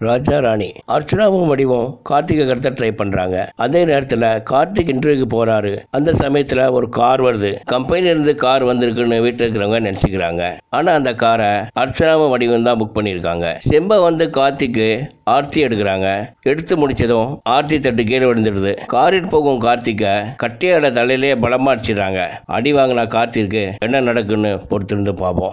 ராஜா ராணி. அர்ச்சனாவும் வடிவும் கார்த்திகை கடத்த ட்ரை பண்றாங்க. அதே நேரத்துல கார்த்திக் இன்டர்வியூக்கு போறாரு. அந்த சமயத்துல ஒரு கார் வருது. கம்பெனில இருந்து கார் வந்திருக்குன்னு வீட்டில் இருக்கிறவங்க நினைச்சுக்கிறாங்க. ஆனா அந்த காரை அர்ச்சனாவும் வடிவும் தான் புக் பண்ணியிருக்காங்க. செம்ப வந்து கார்த்திக்கு ஆர்த்தி எடுக்கிறாங்க. எடுத்து முடிச்சதும் ஆர்த்தி தட்டு கீழே விழுந்துடுது. காரில் போகும் கார்த்திகை கட்டியால தலையிலேயே பலமா அடிச்சிடுறாங்க. அடி வாங்கின கார்த்திக்கு என்ன நடக்குன்னு பொறுத்திருந்து பார்ப்போம்.